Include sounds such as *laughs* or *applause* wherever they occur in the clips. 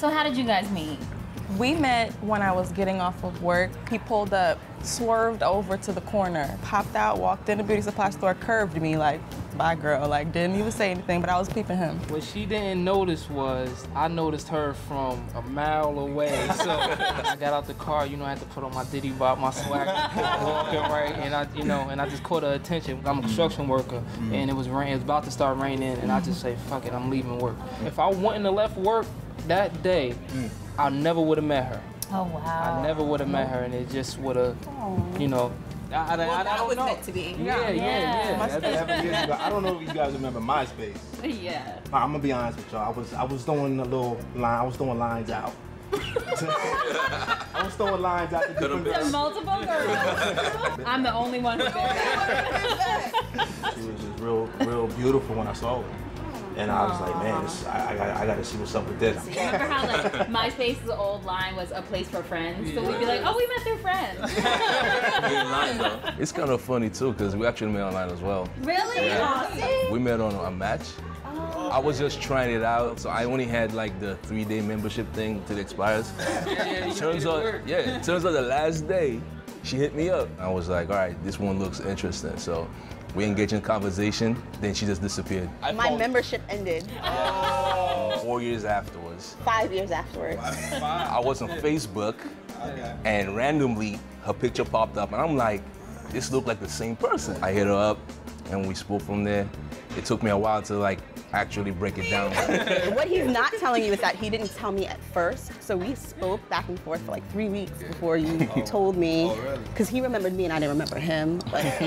So how did you guys meet? We met when I was getting off of work. He pulled up, swerved over to the corner, popped out, walked in the beauty supply store, curved me like, bye girl. Like, didn't even say anything, but I was peeping him. What she didn't notice was I noticed her from a mile away. So I got out the car, you know, I had to put on my Diddy Bop, my swag, walking right, and I, you know, and I just caught her attention. I'm a construction worker, mm-hmm. and it was rain, it was about to start raining, and I just say, fuck it, I'm leaving work. If I wouldn't have left work that day, mm. I never would have met her. Oh wow. I never would have met her, and it just would have, you know. I, I, I, I don't was know. meant to be. Yeah, yeah, yeah. Must That's- Seven years ago, I don't know if you guys remember MySpace. *laughs* Yeah. I'm gonna be honest with y'all. I was I was throwing a little line. I was throwing lines out. *laughs* I was throwing lines out to different girls. multiple girls. I'm the only one who *laughs* did that. She was just real, real beautiful when I saw her, and I was like, man, this, I, I, got, I got to see what's up with this. Remember how like *laughs* MySpace's old line was a place for friends? So we'd be like, oh, we met through friends. *laughs* It's kind of funny too, because we actually met online as well. really? Awesome. We met on a match. Oh. I was just trying it out, so I only had like the three-day membership thing till it expires. *laughs* turns out, yeah, it turns out the last day, she hit me up. I was like, all right, this one looks interesting. So we engaged in conversation, then she just disappeared. I My found- membership ended oh. Four years afterwards, five years afterwards. I was on Facebook, and randomly her picture popped up, and I'm like, this looked like the same person. I hit her up, and we spoke from there. It took me a while to like actually break it down. *laughs* what he's not telling you is that he didn't tell me at first. So we spoke back and forth for like three weeks before you oh. told me. Oh, because he remembered me and I didn't remember him. But, *laughs*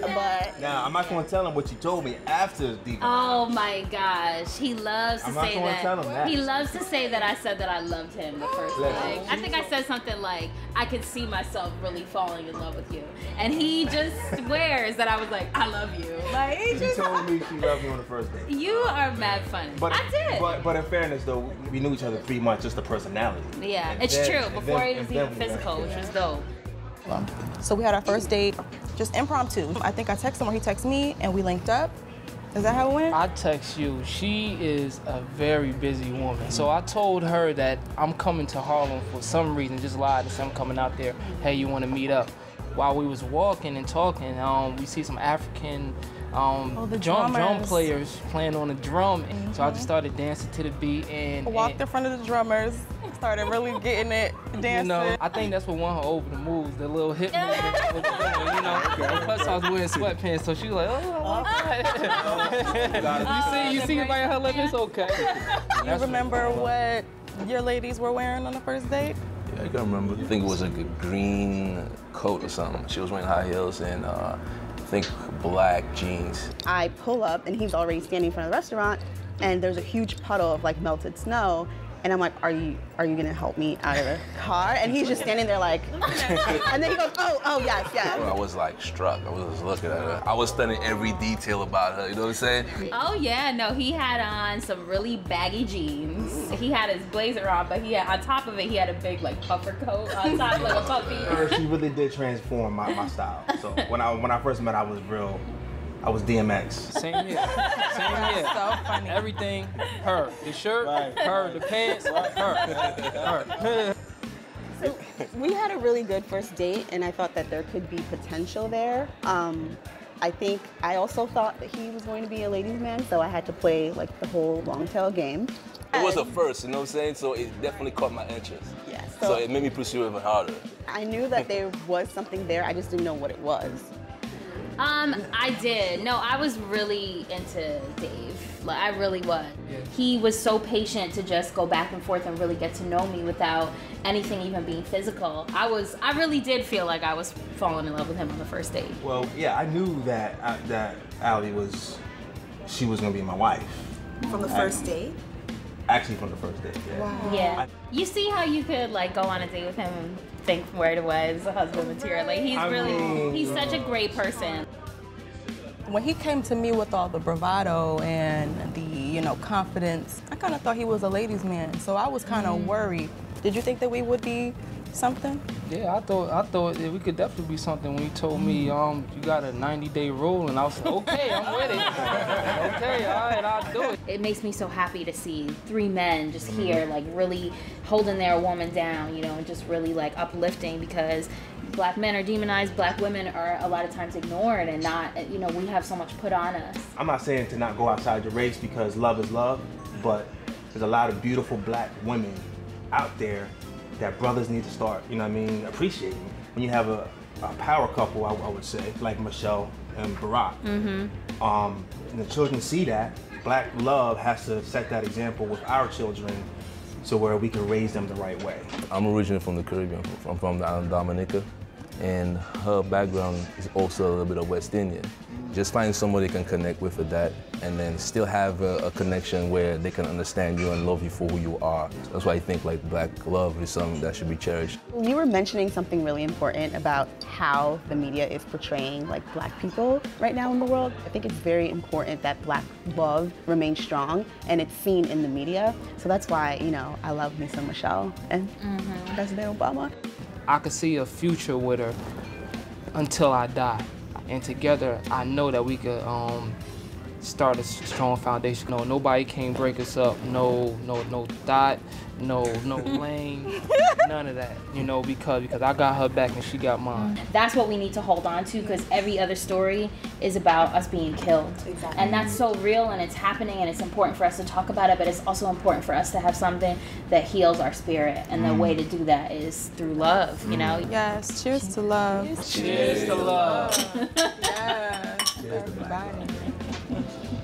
but Now I'm not gonna tell him what you told me after the. Oh my gosh, he loves to I'm say gonna that. tell him that. He loves to say that I said that I loved him the first Listen. day. I think I said something like, I could see myself really falling in love with you. And he just *laughs* swears that I was like, I love you. Like, he She just, told me *laughs* she loved me on the first day. you are mad funny. But, I did. But, but in fairness, though, we knew each other three months, just the personality. yeah, And it's then- true. Before then- it was even then we met. physical, which was dope. So we had our first date, just impromptu. I think I texted him or he texted me, and we linked up. Is that how it went? I text you. She is a very busy woman. So I told her that I'm coming to Harlem for some reason. Just lied to say I'm coming out there. Hey, you want to meet up? While we was walking and talking, um, we see some African um, Oh, the drum drum players playing on the drum. So I just started dancing to the beat and, I walked and in front of the drummers, started really getting it, dancing. you know, I think that's what won her over the moves, the little hip movement. that was doing, you know, and plus I was wearing sweatpants, so she was like, oh, I like that. you see, you see by her lip, it's okay. *laughs* you remember what your ladies were wearing on the first date? Yeah, I can remember. I think it was a green coat or something. She was wearing high heels and uh, I think black jeans. I pull up and he's already standing in front of the restaurant and there's a huge puddle of like melted snow. And I'm like, are you are you gonna help me out of the car? And he's just standing there like, *laughs* and then he goes, oh, oh yes, yes. I was like struck. I was just looking at her. I was studying every detail about her. You know what I'm saying? Oh yeah, no, he had on some really baggy jeans. He had his blazer on, but he had on top of it he had a big like puffer coat on top like a puppy. Her, she really did transform my, my style. So when I when I first met, I was real. I was DMX. Same here, same here. So funny. Everything, her. The shirt, her. The pants, her. her. We had a really good first date and I thought that there could be potential there. Um, I think I also thought that he was going to be a ladies' man, so I had to play like the whole long tail game. It was a first, you know what I'm saying? So it definitely caught my interest. Yes. So So it made me pursue even harder. I knew that there was something there. I just didn't know what it was. Um, I did. No, I was really into Dave. Like I really was. He was so patient to just go back and forth and really get to know me without anything even being physical. I was I really did feel like I was falling in love with him on the first date. Well, yeah, I knew that uh, that Allie was, she was gonna be my wife. From the first date? Actually, from the first date. Yeah. Yeah. You see how you could like go on a date with him and think where it was a husband material. Like he's I really mean, he's such a great person. When he came to me with all the bravado and the, you know, confidence, I kind of thought he was a ladies' man. So I was kind of mm. worried. Did you think that we would be something? Yeah, I thought I thought that we could definitely be something. When you told me um you got a 90 day rule, and I was like, *laughs* okay, I'm with it. okay, all right, I'll do it. It makes me so happy to see three men just here, like really holding their woman down, you know, and just really like uplifting because black men are demonized, black women are a lot of times ignored and not, you know, we have so much put on us. I'm not saying to not go outside your race because love is love, but there's a lot of beautiful black women out there that brothers need to start, you know what I mean, appreciating. When you have a, a power couple, I, I would say, like Michelle and Barack, um, and the children see that, black love has to set that example with our children so where we can raise them the right way. I'm originally from the Caribbean. I'm from the island of Dominica, and her background is also a little bit of West Indian. Just find somebody they can connect with with that, and then still have a, a connection where they can understand you and love you for who you are. That's why I think like black love is something that should be cherished. You were mentioning something really important about how the media is portraying like black people right now in the world. I think it's very important that black love remains strong and it's seen in the media. So that's why, you know, I love me some Michelle and mm-hmm. President Obama. I could see a future with her until I die. And together, I know that we could um, start a strong foundation. No, nobody can break us up. No, no, no dot, no, no *laughs* lane, none of that. You know, because because I got her back and she got mine. That's what we need to hold on to because every other story is about us being killed. Exactly. And that's so real and it's happening and it's important for us to talk about it, but it's also important for us to have something that heals our spirit. And the mm. way to do that is through love, you know? Mm. Yes. Cheers to love. Cheers to love. *laughs* Yes. Everybody. *laughs*